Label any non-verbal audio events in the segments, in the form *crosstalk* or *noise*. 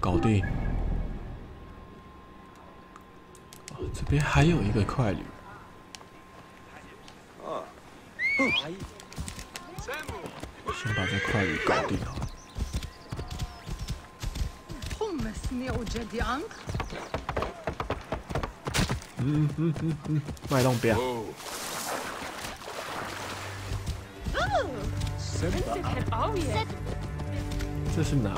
搞定！哦，这边还有一个快旅。嗯，先把这快驴搞定啊！嗯嗯嗯嗯，迈动边。这是哪？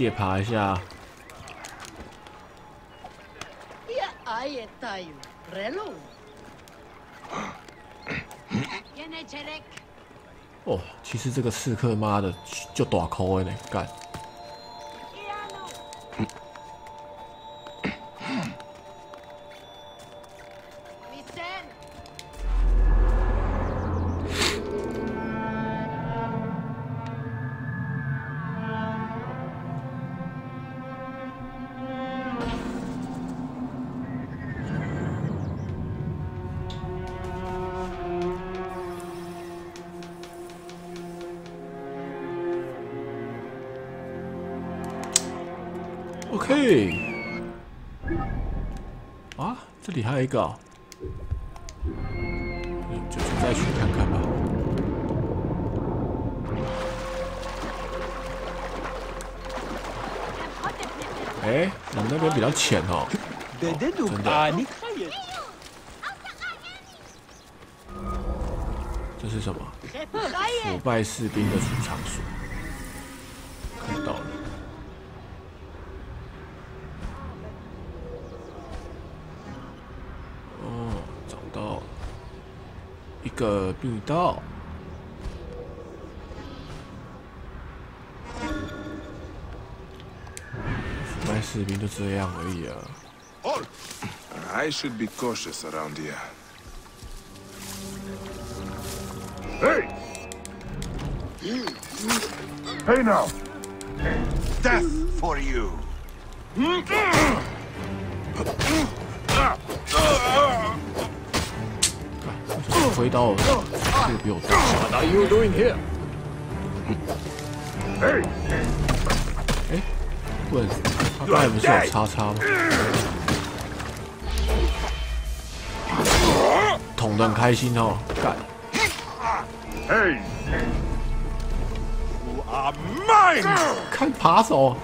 夜爬一下。哦其实这个刺客妈的就大口的呢干。嘿，啊，这里还有一个，就是再去看看吧。哎，你们那边比较浅哦。真的，这是什么？腐败士兵的储藏所。个密道。腐败士兵就这样而已啊。 I should be cautious around here. Hey! Hey now! Death for you! 挥刀的速度比我大。What are you doing here？Hey! 哎，问他刚才不是有叉叉吗？捅的很开心哦，干！Hey! You are mine! 看扒手，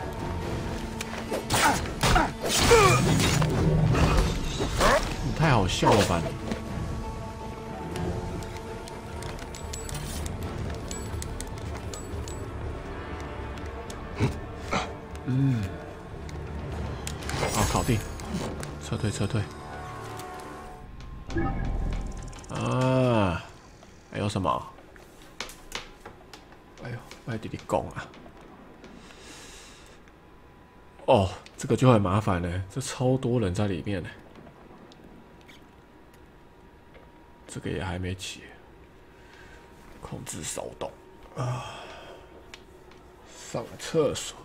你太好笑了吧你！撤退，撤退。啊，还有什么？哎呦，外地的拱啊！哦，这个就很麻烦呢，这超多人在里面呢。这个也还没起，控制手动啊，上厕所。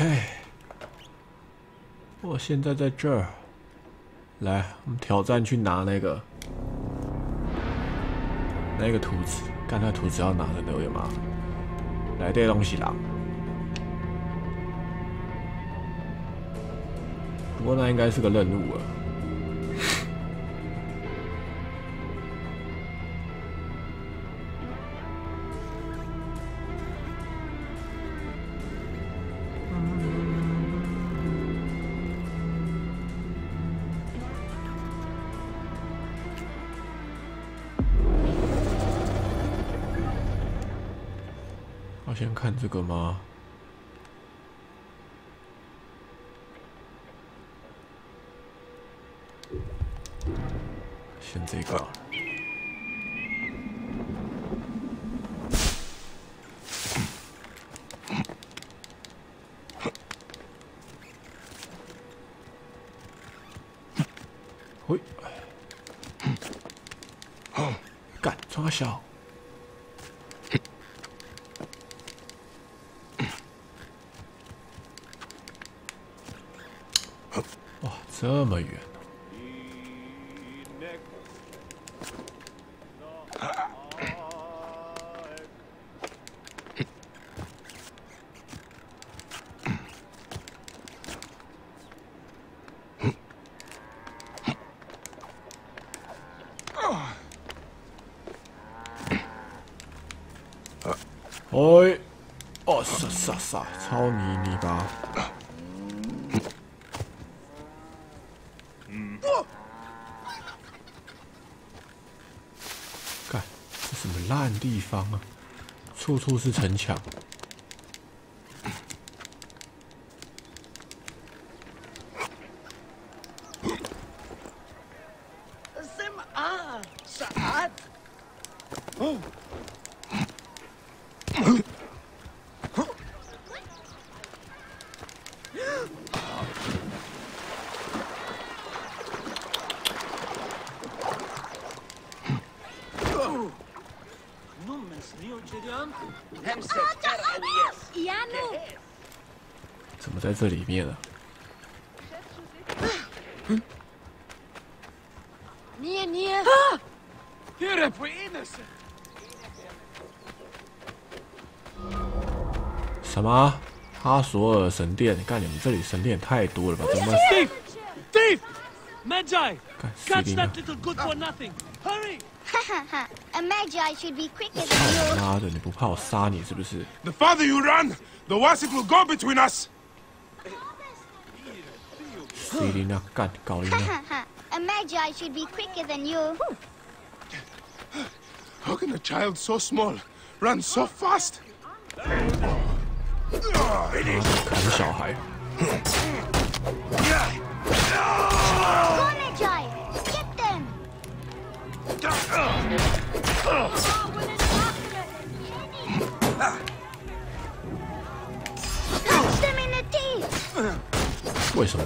OK，我现在在这儿。来，我们挑战去拿那个那个图纸，看那图纸要拿的有点麻烦。来，这东西啦。不过那应该是个任务了。先看这个吗？先这个。喂，干，装个小。哇，这么远！*coughs* 哎，哦，傻傻傻，超泥泥巴！干，这什么烂地方啊处处是城墙。啊傻嗯这里面了。什么？哈索尔神殿？干你们这里神殿太多了吧？怎么？Thief! Thief! Magi! Catch that little good for nothing! Hurry! Ha ha ha! A Magi shouldbequick 妈的，你不怕我杀你是不是？The farther you run, the worse it will go between us. 死定了！*laughs* 干，搞定了！ A magi should be quicker than you. How can a child so small run so fast? 砍小孩！ Go, magi! Get them! Punch them in the teeth! 为什么？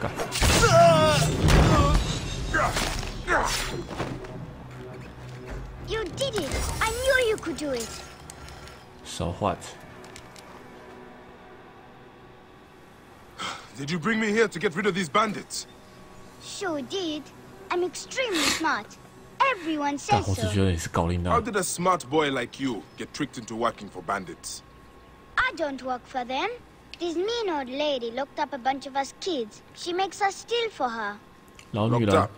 干！ You did it! I knew you could do it! So what？ Did you bring me here to get rid of these bandits? Sure did. I'm extremely smart. Everyone 干， says 我只 so. 觉得你是高丽娜 How。did a smart boy like you get tricked into working for bandits? I don't work for them. This mean old lady locked up a bunch of us kids. She makes us steal for her. Locked up?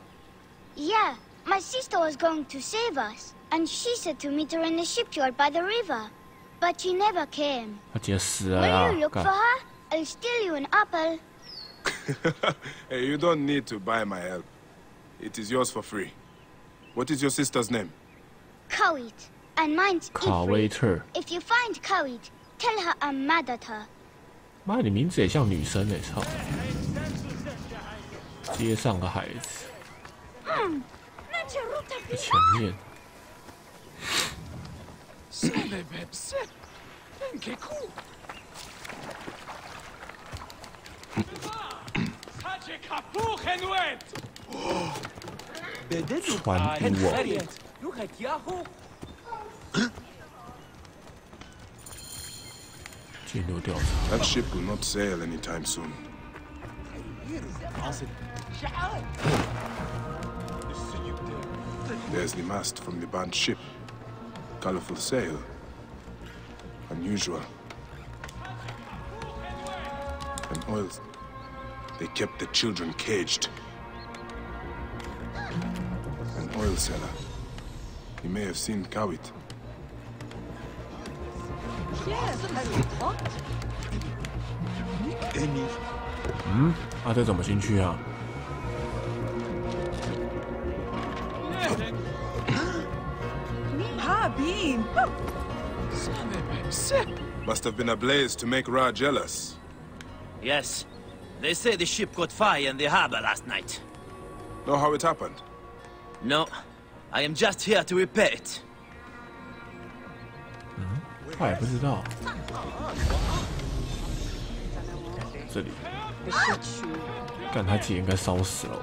Yeah. My sister was going to save us. And she said to meet her in the shipyard by the river. But she never came. Will you look for her? I'll steal you an apple. *laughs* hey, you don't need to buy my help. It is yours for free. What is your sister's name? Kawit. And mine's Kawit. If you find Kawit, tell her I'm mad at her. 妈，你名字也像女生哎，操！街上的孩子，在前面。*coughs* 传呼 That ship will not sail anytime soon. There's the mast from the burnt ship. Colorful sail. Unusual. And oil. They kept the children caged. An oil seller. He may have seen Kawit. Yes, has it hot? 啊，这怎么进去啊？ Ha, bean. Must have been a blaze to make Ra jealous. Yes. They say the ship caught fire in the harbor last night. Know how it happened? No. I am just here to repair it. 他也不知道。这里，干他姐应该烧死了。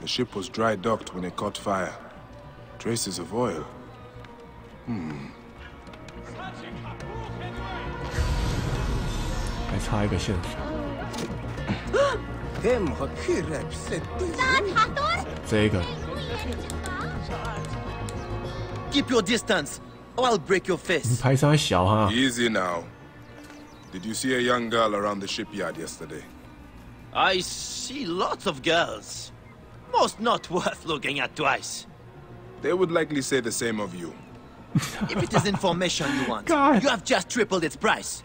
The ship was dry docked when it caught fire. Traces of oil. Hmm. 还差一个线索。这个 Keep your distance, or I'll break your 你 face. 排山小哈， Easy now. Did you see a young girl around the shipyard yesterday? I see lots of girls. Most not worth looking at twice. They would likely say the same of you. If it is information you want, God. you have just tripled its price.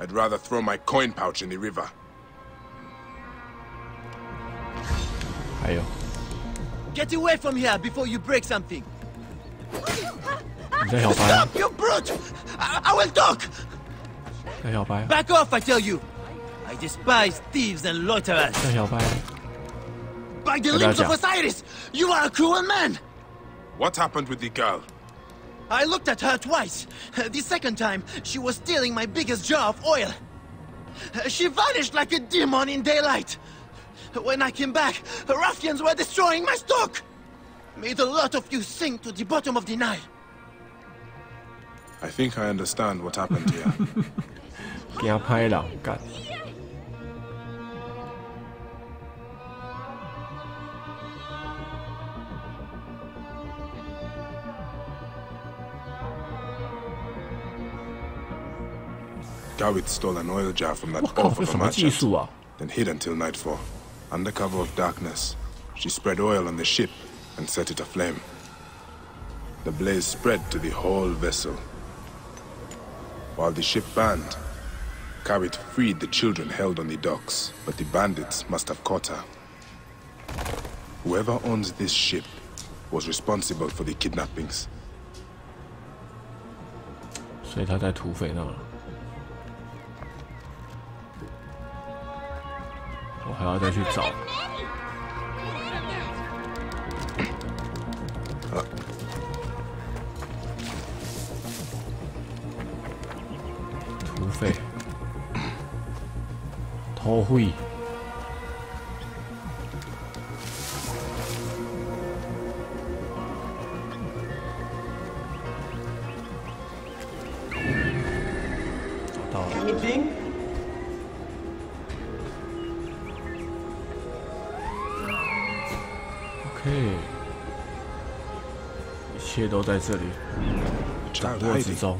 I'd rather throw my coin pouch in the river. 还有 Get away from here before you break something. Stop, you brute! I, I will talk! They help Back off, I tell you! I despise thieves and loiterers. They. By the limbs of Osiris, you are a cruel man! What happened with the girl? I looked at her twice. The second time, she was stealing my biggest jar of oil. She vanished like a demon in daylight. When I came back, ruffians were destroying my stock. Made a lot of you sink to the bottom of the Nile. I think I understand what happened here. *laughs* 给他拍了，干。 Gawit stole an oil jar from that 我靠， oaf 这 of a 什么技 merchant, 术啊？ then hid until nightfall. Under cover of darkness, she spread oil on the ship and set it aflame. The blaze spread to the whole vessel. While the ship burned, Kawit freed the children held on the docks, but the bandits must have caught her. Whoever owns this ship was responsible for the kidnappings. 所以他在土匪那儿。我还要再去找。 土匪，偷会。找到了。OK，一切都在这里，掌握之中。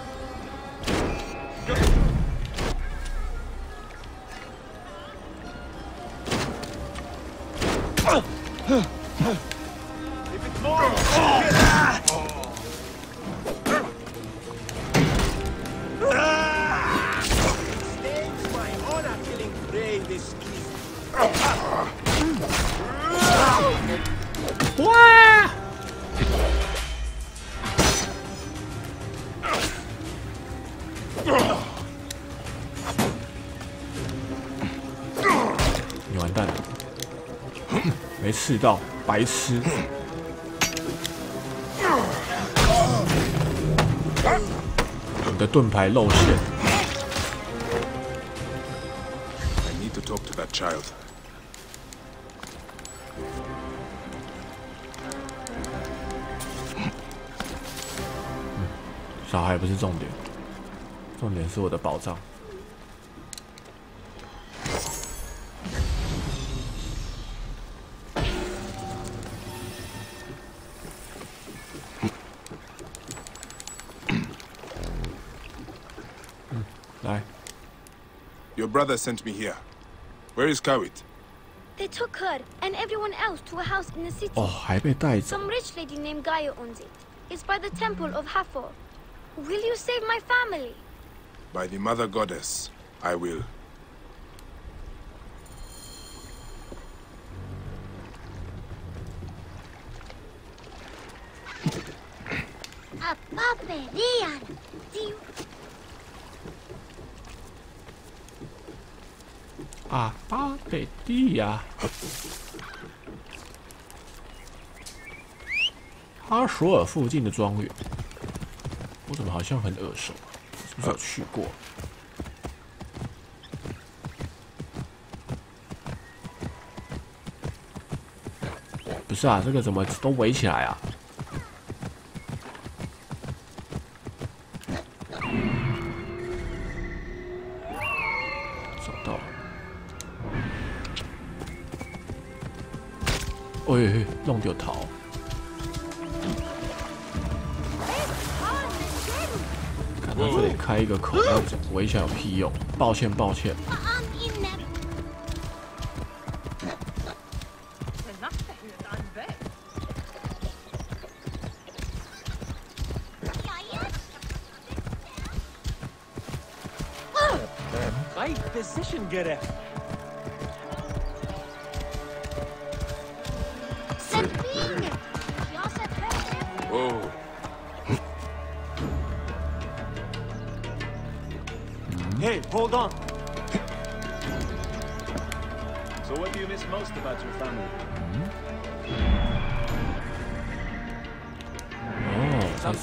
白痴。你的盾牌露馅。I need to talk to that child. 小孩不是重点，重点是我的宝藏。brother sent me here. Where is Kawit? They took her and everyone else to a house in the city. Oh, Some rich lady named Gaia owns it. It's by the temple of Hafor. Will you save my family? By the mother goddess, I will. Papa Rian, do you 啊，巴贝蒂呀、哈索尔附近的庄园，我怎么好像很耳熟？是不是有去过？不是啊，这个怎么都围起来啊？围起来有屁用？抱歉，抱歉。I'm in them. Right position, Gareth. Sabine.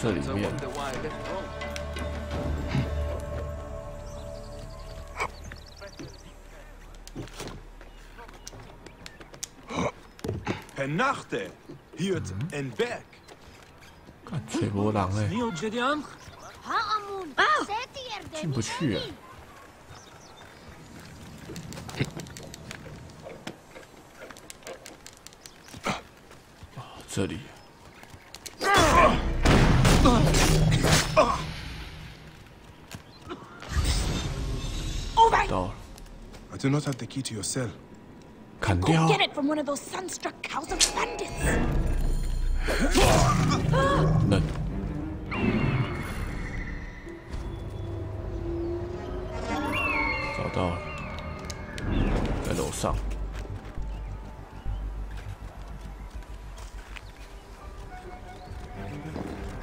这里面。很纳特，就在山里。进不去啊！这里。I do not have the key to your cell. Can't get it from one of those sunstruck cows of bandits. *gasps* no.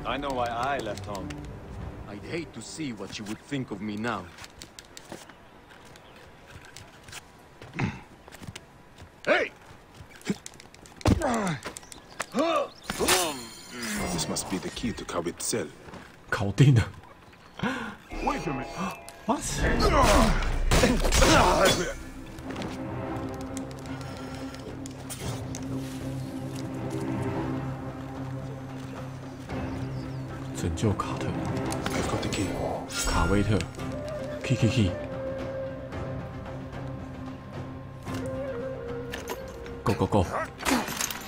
I know why I left home. I'd hate to see what you would think of me now. This must be the key to Kawit's cell. 搞定了。Wait a minute. What？拯救卡特，I've got the key. 卡威特，K K K。Go go go！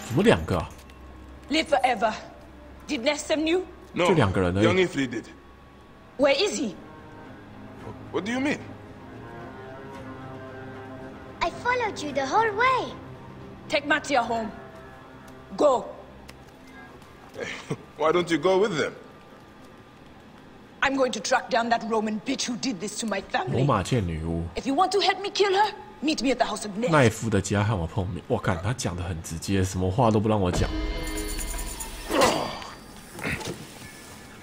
怎么两个啊？Live forever. Did Nessim knew? No, 这两个人而已。 young Ifrit did. Where is he? What do you mean? I followed you the whole way. Take Mattia home. Go. *laughs* Why don't you go with them? I'm going to track down that Roman bitch who did this to my 罗 family. 马剑女巫 If you want to help me kill her, meet me at the house of Ness. 奈夫的家和我碰面。我看他讲的很直接，什么话都不让我讲。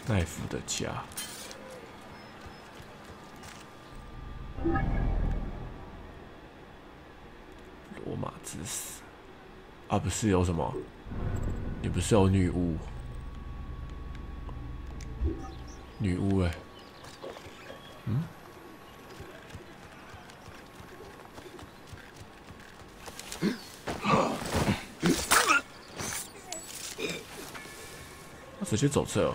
奈夫的家。罗马之死啊，不是有什么？你不是有女巫？女巫哎、欸，嗯？*coughs* 直接走这哦。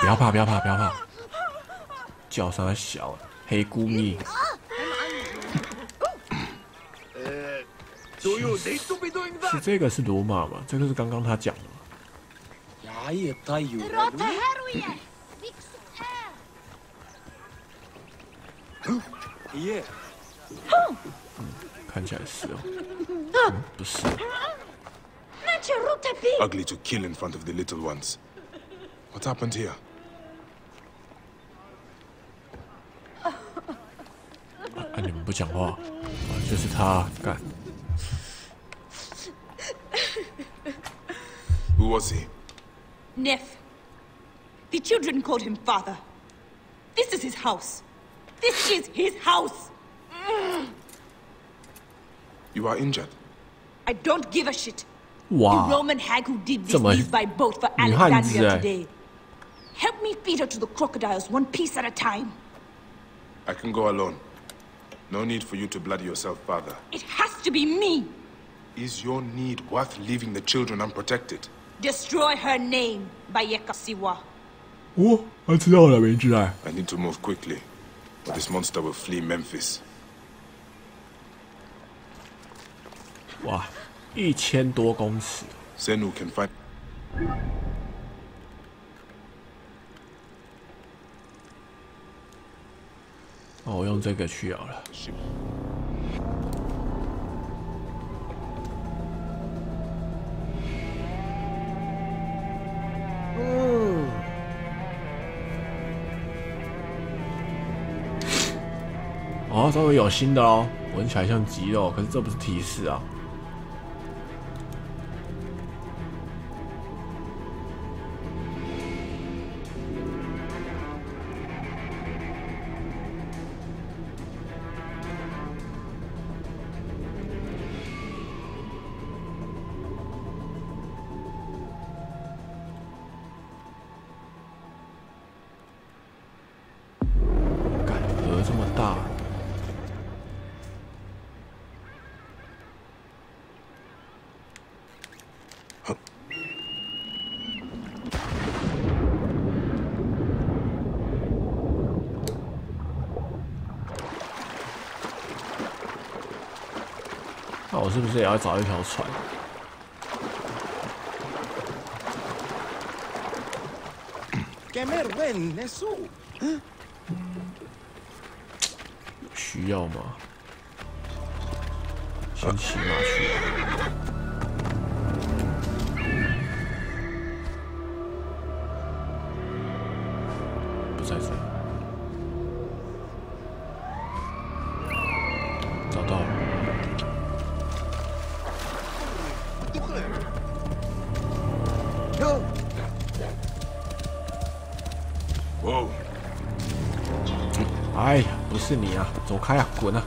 不要怕，不要怕，不要怕。叫啥？小黑咕咪。是这个，是罗马吗？这个是刚刚他讲的吗？看起来是哦，*laughs* 不是。Nache rute pi! Ugly to kill in front of the little ones. What happened here? 啊，你们不讲话，啊，就是他干。 Who was he? Neff. The children called him father. This is his house. This is his house. You are injured. I don't give a shit. The Roman hag who did this leaves by boat for Alexandria today. Help me feed her to the crocodiles one piece at a time. I can go alone. No need for you to bloody yourself, father. It has to be me! Is your need worth leaving the children unprotected? Destroy her name, Bayekasiwa. Oh, that's not what I I need to move quickly, or this monster will flee Memphis. Why? 一千多公尺.哦，我用这个去好了。哦，稍微有新的哦，闻起来像鸡肉，可是这不是提示啊。我是不是也要找一条船. *coughs* 需要吗？先骑马去。是你啊，走开啊，滚啊！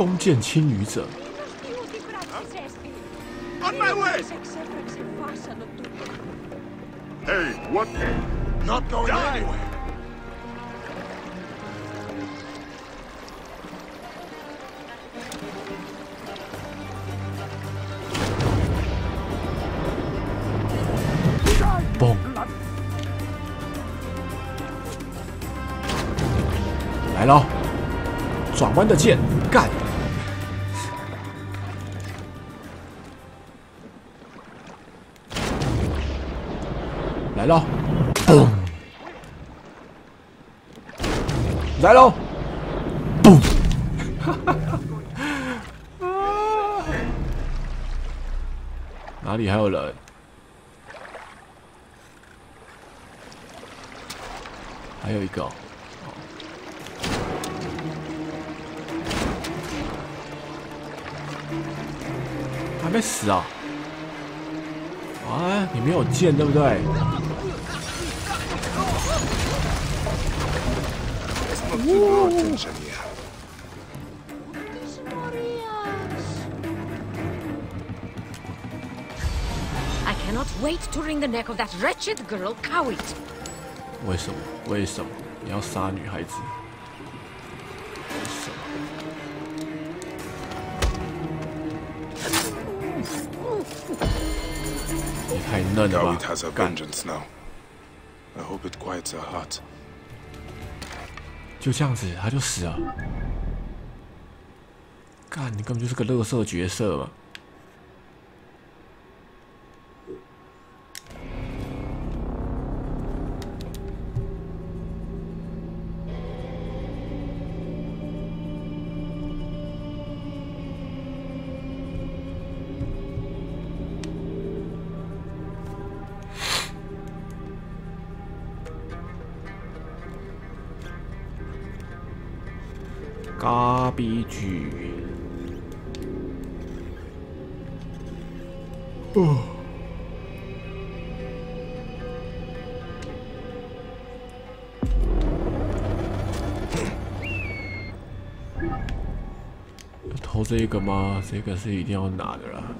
弓箭轻于者。On my way. What? Not going 来喽！转弯的剑，干！嘣！来喽！嘣！哈哈哈！啊！哪里还有人？还有一个、哦，还没死啊！啊，你没有剑对不对？Let's not give no attention here. I cannot wait to wring the neck of that wretched girl, Kawit. 为什么？为什么你要杀女孩子？为什么？你太嫩了吧 Dawit has her！干， vengeance now. I hope it quiets her heart. 就这样子，他就死了。干，你根本就是个乐色角色嘛！咖比剧。哦。要偷这个吗？这个是一定要拿的啦。哎呀。